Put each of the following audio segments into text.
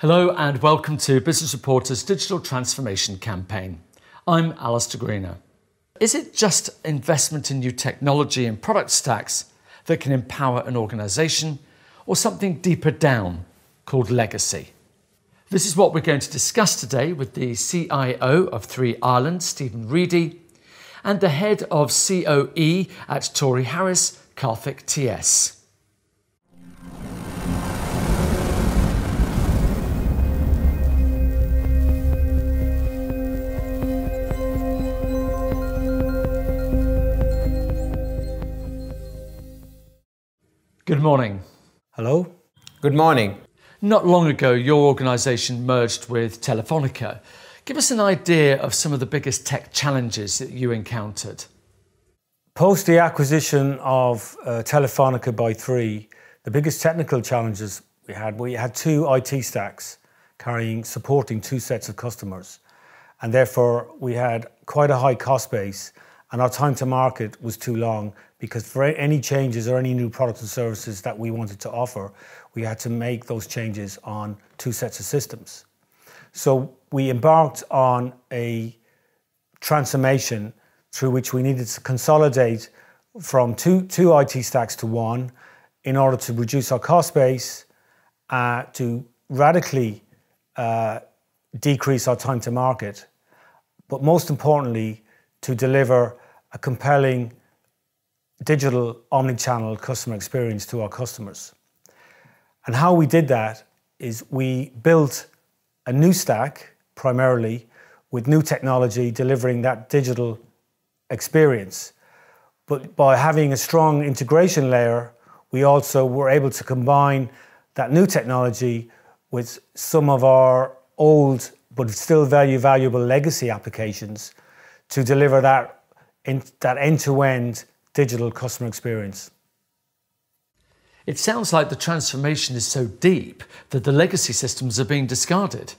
Hello and welcome to Business Reporter's digital transformation campaign. I'm Alistair Greener. Is it just investment in new technology and product stacks that can empower an organisation, or something deeper down called legacy? This is what we're going to discuss today with the CIO of Three Ireland, Stephen Reidy, and the head of COE at Torry Harris, Karthik TS. Good morning. Hello. Good morning. Not long ago, your organisation merged with Telefonica. Give us an idea of some of the biggest tech challenges that you encountered. Post the acquisition of uh, Telefonica by Three, the biggest technical challenges we had, we had two IT stacks carrying, supporting two sets of customers. And therefore, we had quite a high cost base and our time to market was too long because for any changes or any new products and services that we wanted to offer, we had to make those changes on two sets of systems. So we embarked on a transformation through which we needed to consolidate from two, two IT stacks to one in order to reduce our cost base, uh, to radically uh, decrease our time to market, but most importantly, to deliver a compelling digital omni-channel customer experience to our customers. And how we did that is we built a new stack primarily with new technology delivering that digital experience. But by having a strong integration layer, we also were able to combine that new technology with some of our old but still very valuable legacy applications to deliver that in that end-to-end digital customer experience. It sounds like the transformation is so deep that the legacy systems are being discarded.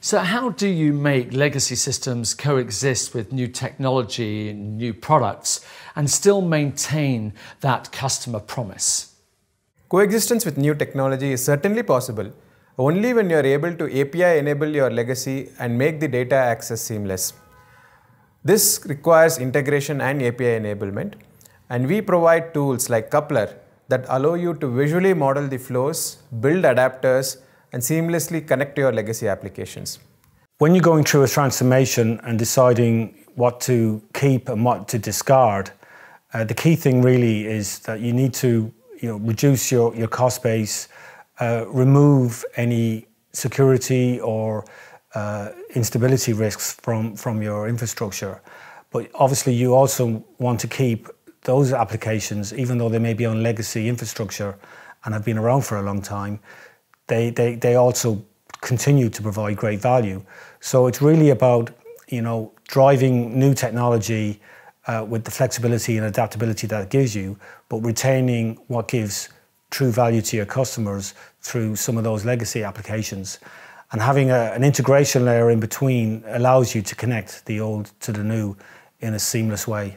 So, how do you make legacy systems coexist with new technology and new products and still maintain that customer promise? Coexistence with new technology is certainly possible only when you are able to API enable your legacy and make the data access seamless. This requires integration and API enablement, and we provide tools like Coupler that allow you to visually model the flows, build adapters, and seamlessly connect to your legacy applications. When you're going through a transformation and deciding what to keep and what to discard, uh, the key thing really is that you need to you know, reduce your, your cost base, uh, remove any security or uh, instability risks from, from your infrastructure. But obviously, you also want to keep those applications, even though they may be on legacy infrastructure and have been around for a long time, they, they, they also continue to provide great value. So it's really about you know driving new technology uh, with the flexibility and adaptability that it gives you, but retaining what gives true value to your customers through some of those legacy applications. And having a, an integration layer in between allows you to connect the old to the new in a seamless way.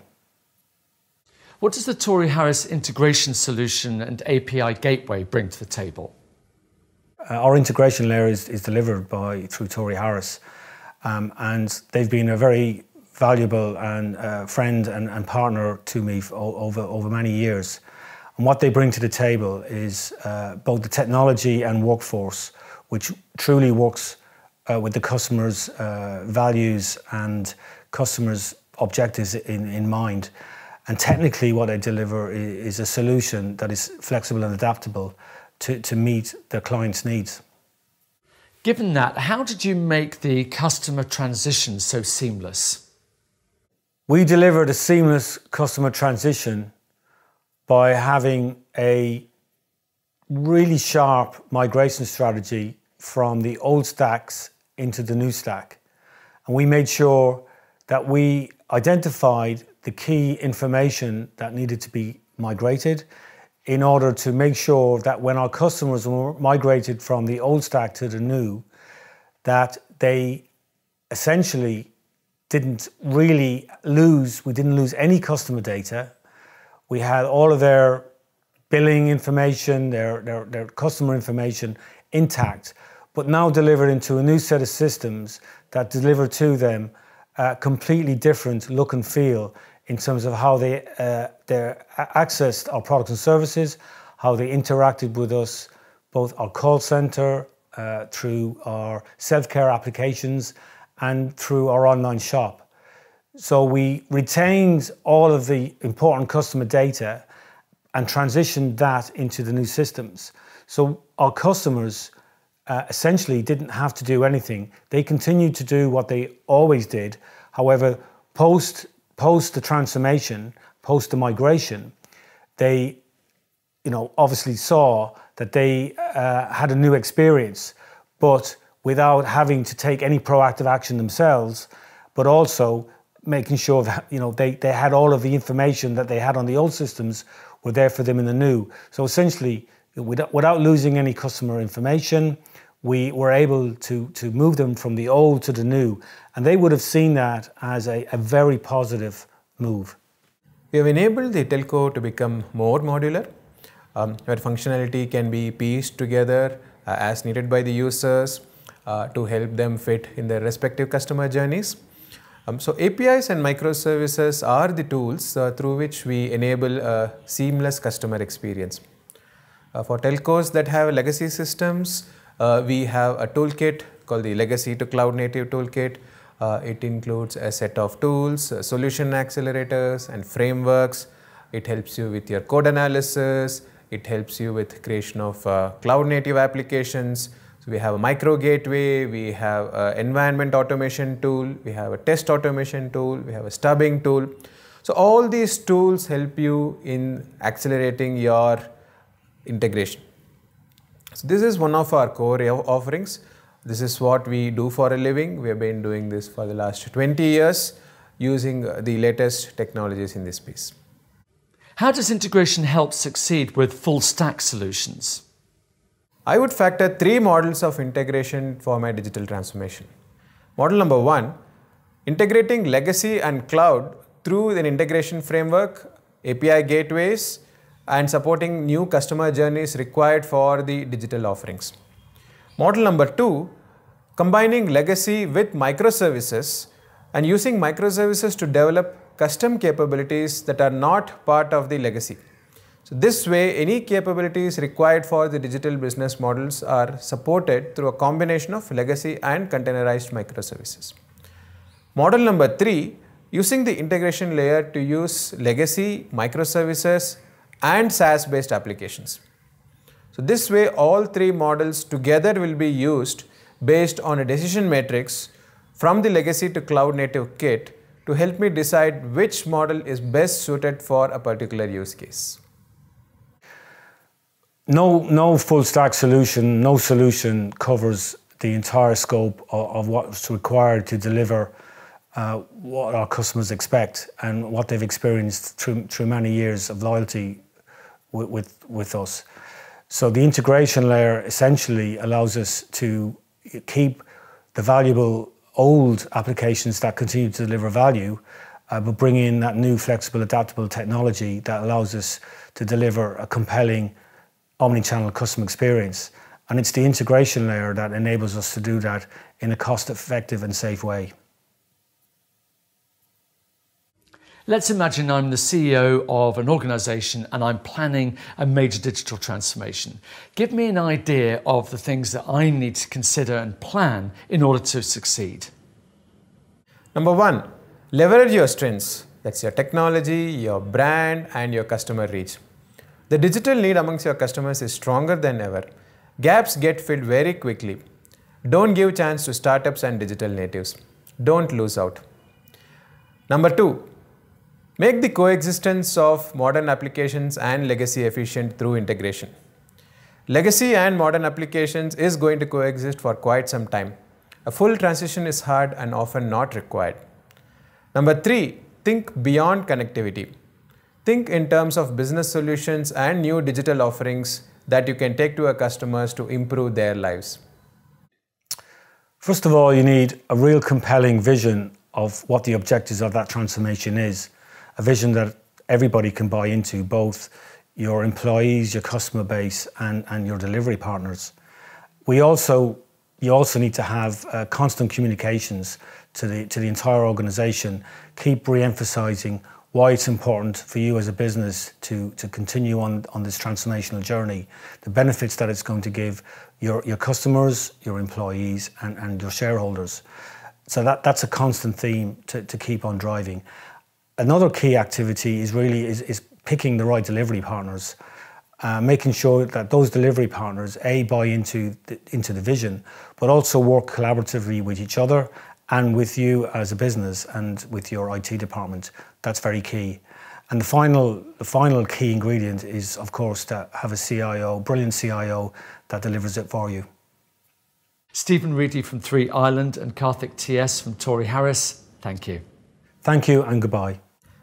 What does the Torry Harris integration solution and API gateway bring to the table? Uh, our integration layer is, is, delivered by through Torry Harris, um, and they've been a very valuable and uh, friend and, and, partner to me over over many years. And what they bring to the table is uh, both the technology and workforce which truly works uh, with the customer's uh, values and customers' objectives in, in mind. And technically, what they deliver is a solution that is flexible and adaptable to, to meet the client's needs. Given that, how did you make the customer transition so seamless? We delivered a seamless customer transition by having a really sharp migration strategy from the old stacks into the new stack. And we made sure that we identified the key information that needed to be migrated in order to make sure that when our customers were migrated from the old stack to the new, that they essentially didn't really lose, we didn't lose any customer data. We had all of their billing information, their, their, their customer information intact, but now delivered into a new set of systems that deliver to them a completely different look and feel in terms of how they uh, accessed our products and services, how they interacted with us, both our call center, uh, through our self-care applications, and through our online shop. So we retained all of the important customer data and transitioned that into the new systems. So our customers uh, essentially didn't have to do anything. They continued to do what they always did. However, post post the transformation, post the migration, they, you know, obviously saw that they uh, had a new experience, but without having to take any proactive action themselves, but also making sure that you know they, they had all of the information that they had on the old systems were there for them in the new. So essentially, without, without losing any customer information, we were able to, to move them from the old to the new. And they would have seen that as a, a very positive move. We have enabled the telco to become more modular, um, where functionality can be pieced together uh, as needed by the users uh, to help them fit in their respective customer journeys. Um, so APIs and microservices are the tools uh, through which we enable a seamless customer experience. Uh, for telcos that have legacy systems, uh, we have a toolkit called the Legacy to Cloud Native Toolkit. Uh, it includes a set of tools, solution accelerators and frameworks. It helps you with your code analysis. It helps you with creation of cloud native applications. So we have a micro gateway, we have an environment automation tool, we have a test automation tool, we have a stubbing tool. So all these tools help you in accelerating your integration. So this is one of our core offerings. This is what we do for a living. We have been doing this for the last 20 years using uh, the latest technologies in this space. How does integration help succeed with full stack solutions? I would factor three models of integration for my digital transformation. Model number one, integrating legacy and cloud through an integration framework, API gateways, and supporting new customer journeys required for the digital offerings. Model number two, combining legacy with microservices and using microservices to develop custom capabilities that are not part of the legacy. So this way, any capabilities required for the digital business models are supported through a combination of legacy and containerized microservices. Model number three, using the integration layer to use legacy, microservices, and SaaS based applications. So this way all three models together will be used based on a decision matrix from the legacy to cloud native kit to help me decide which model is best suited for a particular use case. No, no full stack solution, no solution covers the entire scope of, of what's required to deliver uh, what our customers expect and what they've experienced through, through many years of loyalty with, with, with us. So the integration layer essentially allows us to keep the valuable old applications that continue to deliver value, uh, but bring in that new flexible, adaptable technology that allows us to deliver a compelling omni-channel customer experience. And it's the integration layer that enables us to do that in a cost-effective and safe way. Let's imagine I'm the CEO of an organization and I'm planning a major digital transformation. Give me an idea of the things that I need to consider and plan in order to succeed. Number one, leverage your strengths. That's your technology, your brand, and your customer reach. The digital need amongst your customers is stronger than ever. Gaps get filled very quickly. Don't give chance to startups and digital natives. Don't lose out. Number two, Make the coexistence of modern applications and legacy efficient through integration. Legacy and modern applications is going to coexist for quite some time. A full transition is hard and often not required. Number three, think beyond connectivity. Think in terms of business solutions and new digital offerings that you can take to your customers to improve their lives. First of all, you need a real compelling vision of what the objectives of that transformation is a vision that everybody can buy into, both your employees, your customer base, and, and your delivery partners. We also you also need to have uh, constant communications to the to the entire organization. Keep re-emphasizing why it's important for you as a business to, to continue on, on this transformational journey, the benefits that it's going to give your, your customers, your employees, and, and your shareholders. So that, that's a constant theme to, to keep on driving. Another key activity is really is, is picking the right delivery partners, uh, making sure that those delivery partners a buy into the, into the vision, but also work collaboratively with each other and with you as a business and with your IT department. That's very key. And the final, the final key ingredient is, of course, to have a CIO, brilliant CIO that delivers it for you. Stephen Reidy from 3 Ireland and Karthik TS from Torry Harris, thank you. Thank you and goodbye.